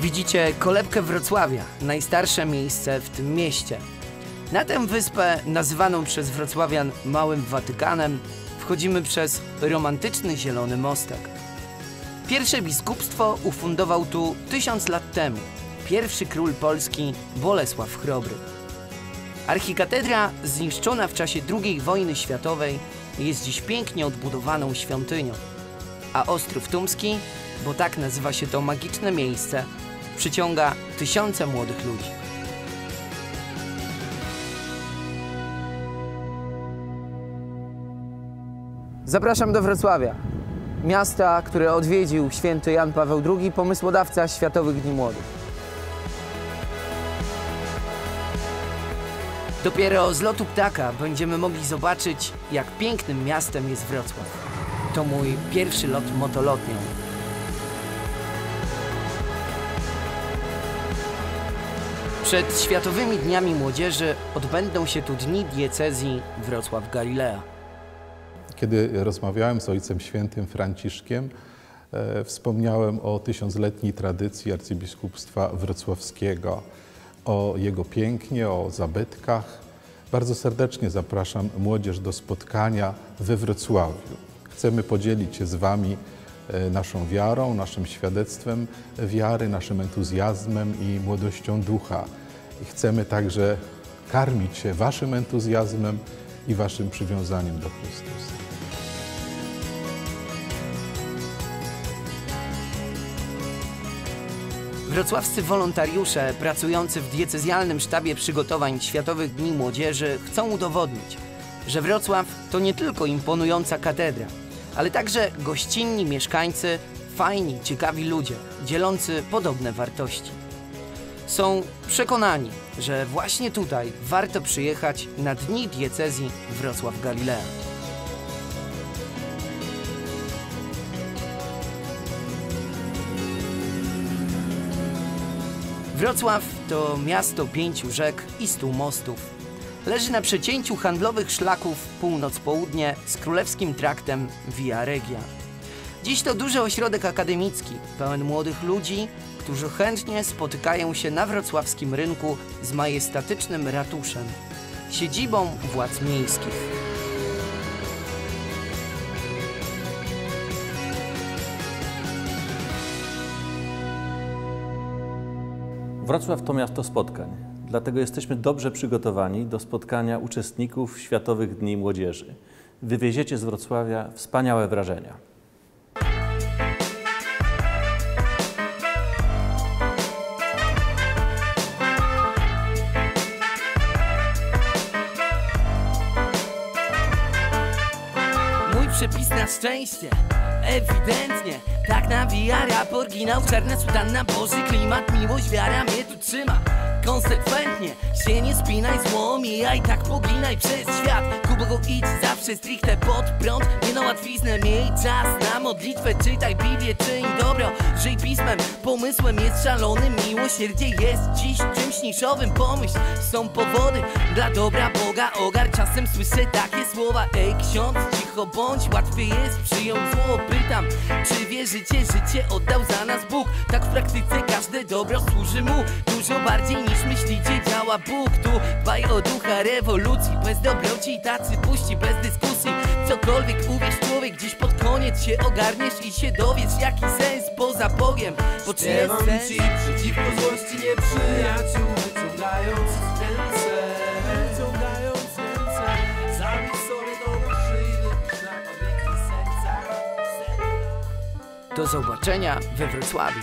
Widzicie kolebkę Wrocławia, najstarsze miejsce w tym mieście. Na tę wyspę, nazywaną przez wrocławian Małym Watykanem, wchodzimy przez romantyczny zielony mostek. Pierwsze biskupstwo ufundował tu tysiąc lat temu pierwszy król Polski Bolesław Chrobry. Archikatedra, zniszczona w czasie II wojny światowej, jest dziś pięknie odbudowaną świątynią. A Ostrów Tumski, bo tak nazywa się to magiczne miejsce, przyciąga tysiące młodych ludzi. Zapraszam do Wrocławia, miasta, które odwiedził święty Jan Paweł II, pomysłodawca Światowych Dni Młodych. Dopiero z lotu ptaka będziemy mogli zobaczyć, jak pięknym miastem jest Wrocław. To mój pierwszy lot motolotnią. Przed Światowymi Dniami Młodzieży odbędą się tu dni diecezji Wrocław Galilea. Kiedy rozmawiałem z Ojcem Świętym Franciszkiem, e, wspomniałem o tysiącletniej tradycji arcybiskupstwa wrocławskiego, o jego pięknie, o zabytkach. Bardzo serdecznie zapraszam młodzież do spotkania we Wrocławiu. Chcemy podzielić się z Wami naszą wiarą, naszym świadectwem wiary, naszym entuzjazmem i młodością ducha. I chcemy także karmić się Waszym entuzjazmem i Waszym przywiązaniem do Chrystusa. Wrocławscy wolontariusze pracujący w diecezjalnym sztabie przygotowań Światowych Dni Młodzieży chcą udowodnić, że Wrocław to nie tylko imponująca katedra, ale także gościnni mieszkańcy, fajni, ciekawi ludzie, dzielący podobne wartości. Są przekonani, że właśnie tutaj warto przyjechać na dni diecezji Wrocław Galilea. Wrocław to miasto pięciu rzek i stu mostów. Leży na przecięciu handlowych szlaków północ-południe z królewskim traktem Via Regia. Dziś to duży ośrodek akademicki, pełen młodych ludzi, którzy chętnie spotykają się na wrocławskim rynku z majestatycznym ratuszem, siedzibą władz miejskich. Wrocław to miasto spotkań, dlatego jesteśmy dobrze przygotowani do spotkania uczestników Światowych Dni Młodzieży. Wywieziecie z Wrocławia wspaniałe wrażenia. Przepis na szczęście Ewidentnie Tak nawija rap oryginał Czarna sutanna, boży klimat Miłość, wiara mnie tu trzyma Konsekwentnie się nie spinaj zło Mijaj, tak poginaj przez świat. Ku Bogu idź zawsze stricte pod prąd. Nie na łatwiznę, miej czas na modlitwę. Czytaj Biblię, czyń dobro Żyj pismem, pomysłem jest szalony Miłosierdzie jest dziś czymś niszowym. Pomyśl, są powody dla dobra Boga. Ogar, czasem słyszę takie słowa. Ej ksiądz, cicho bądź Łatwiej jest przyjąć zło. Pytam, czy wierzycie, życie oddał za nas Bóg? Tak w praktyce każde dobro służy mu. Dużo bardziej niż myślicie działa Bóg Tu. Dbaj o ducha rewolucji Bez dobroci. Tacy puści, bez dyskusji. Cokolwiek uwierz człowiek, dziś pod koniec się ogarniesz I się dowiesz jaki sens poza Bogiem sens? ci przeciwko złości nieprzyjaciół Wyciągając ręce. Wyciągając ręce. Zabij sobie do szyi Wypisz na pamięci serca. Do zobaczenia we Wrocławiu